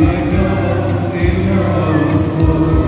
like all in even own world.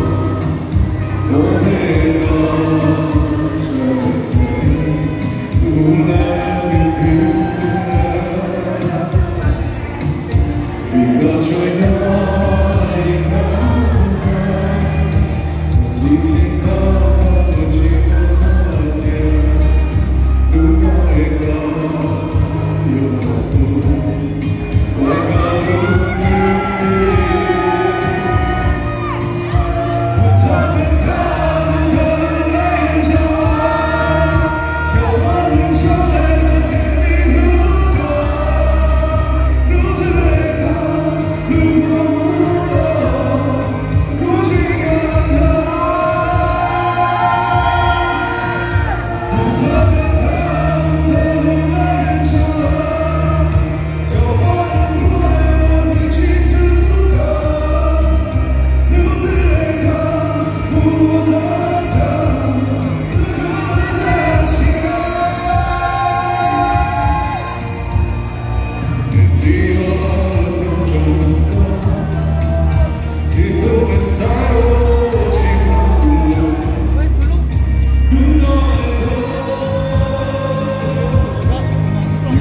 Together.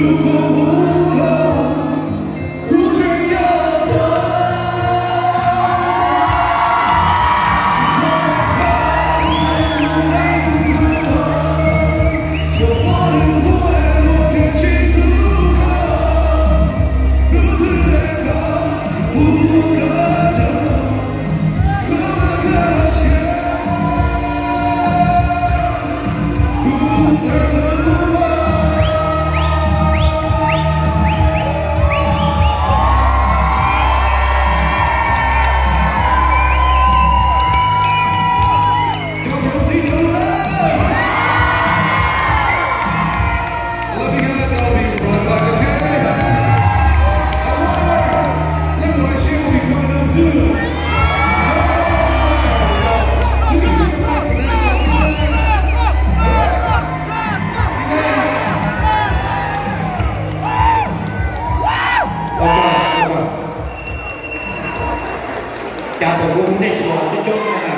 No 加多我们 mừng 种